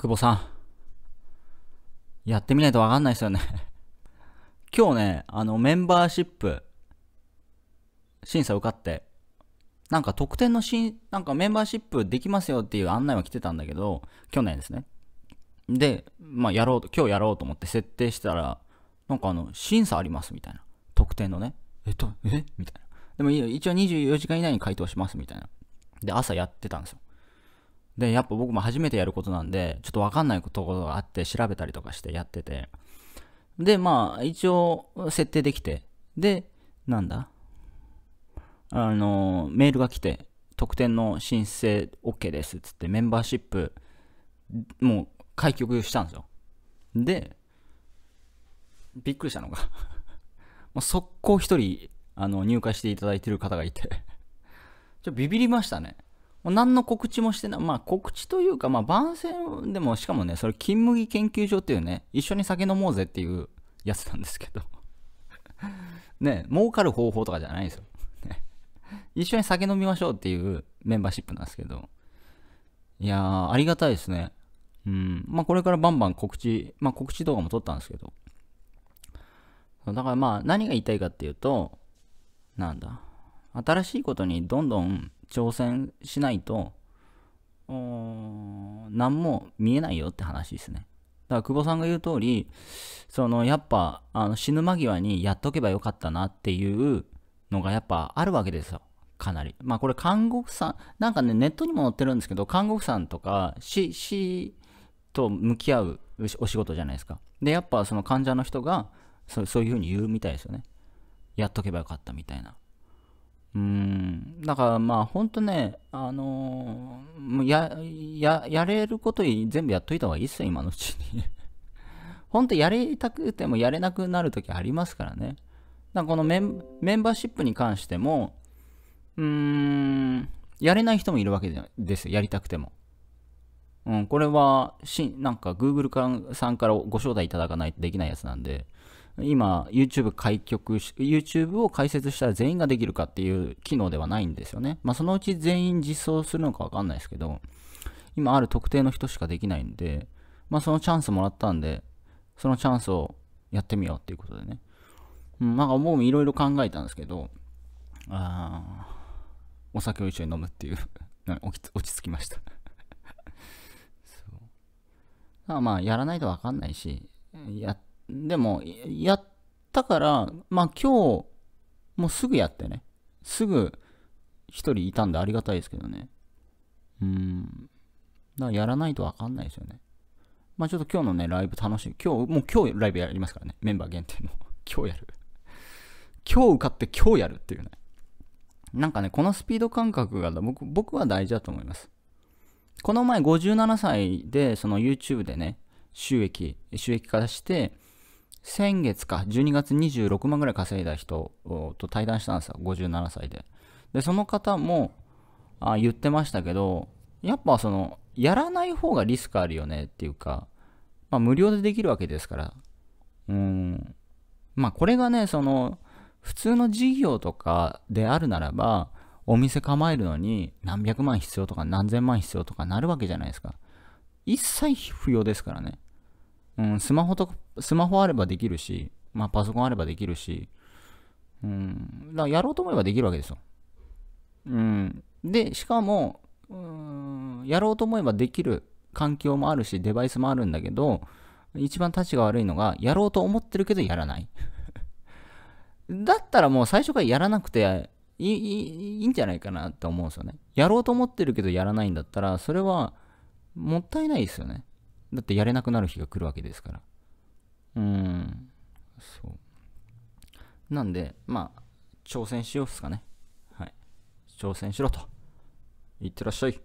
久保さん。やってみないとわかんないですよね 今日ね、あの、メンバーシップ、審査受かって、なんか特典のしんなんかメンバーシップできますよっていう案内は来てたんだけど、去年ですね。で、まあやろうと、今日やろうと思って設定したら、なんかあの、審査ありますみたいな。特典のね。えっと、え？みたいな。でも一応24時間以内に回答しますみたいな。で、朝やってたんですよ。で、やっぱ僕も初めてやることなんで、ちょっとわかんないところがあって調べたりとかしてやってて。で、まあ、一応設定できて。で、なんだ？あの、メールが来て、特典の申請 OK ですっつってメンバーシップ、もう開局したんですよ。で、びっくりしたのが もう速攻一人、あの、入会していただいてる方がいてちょ、ビビりましたね。何の告知もしてない。まあ告知というか、まあ番宣でも、しかもね、それ金麦研究所っていうね、一緒に酒飲もうぜっていうやつなんですけど ね、儲かる方法とかじゃないですよ。ね、一緒に酒飲みましょうっていうメンバーシップなんですけど。いやー、ありがたいですね。うん。まあこれからバンバン告知、まあ告知動画も撮ったんですけど。だからまあ何が言いたいかっていうと、なんだ？新しいことにどんどん挑戦しないと、何も見えないよって話ですね。だから久保さんが言う通り、そのやっぱあの死ぬ間際にやっとけばよかったなっていうのがやっぱあるわけですよ。かなり。まあこれ看護婦さん、なんかね、ネットにも載ってるんですけど、看護婦さんとか死、死と向き合うお仕事じゃないですか。で、やっぱその患者の人がそそういうふうに言うみたいですよね。やっとけばよかったみたいな。うん、だからまあ本当ね、あのー、や、や、やれること全部やっといた方がいいっすよ、今のうちに。本当やりたくてもやれなくなるときありますからね。だからこのメンメンバーシップに関しても、うーん、やれない人もいるわけですよ、やりたくても。うん、これはし、なんか Google さんからご招待いただかないとできないやつなんで、今、YouTube 開局し YouTube を開設したら全員ができるかっていう機能ではないんですよね。まあ、そのうち全員実装するのかわかんないですけど、今ある特定の人しかできないんで、まあ、そのチャンスもらったんで、そのチャンスをやってみようっていうことでね。うん、なんか僕もいろいろ考えたんですけど、あお酒を一緒に飲むっていう落ち着きました そうまあ、やらないとわかんないし、やっでも、やったから、まあ今日、もうすぐやってね。すぐ一人いたんでありがたいですけどね。うん。だからやらないとわかんないですよね。まあちょっと今日のね、ライブ楽しい。今日、もう今日ライブやりますからね。メンバー限定の。今日やる。今日受かって今日やるっていうね。なんかね、このスピード感覚が僕僕は大事だと思います。この前57歳で、その YouTube でね、収益、収益化して、先月か、12月26万ぐらい稼いだ人と対談したんですよ、57歳で。で、その方もあ言ってましたけど、やっぱその、やらない方がリスクあるよねっていうか、まあ無料でできるわけですから。うん。まあこれがね、その、普通の事業とかであるならば、お店構えるのに何百万必要とか何千万必要とかなるわけじゃないですか。一切不要ですからね。うん、スマホと、スマホあればできるし、まあパソコンあればできるし、うん、だからやろうと思えばできるわけですよ。うん。で、しかも、うん、やろうと思えばできる環境もあるし、デバイスもあるんだけど、一番立ちが悪いのが、やろうと思ってるけどやらない。だったらもう最初からやらなくていいいいんじゃないかなって思うんですよね。やろうと思ってるけどやらないんだったら、それはもったいないですよね。だってやれなくなる日が来るわけですから。うーん。そう。なんで、まあ、挑戦しようっすかね。はい。挑戦しろと。いってらっしゃい。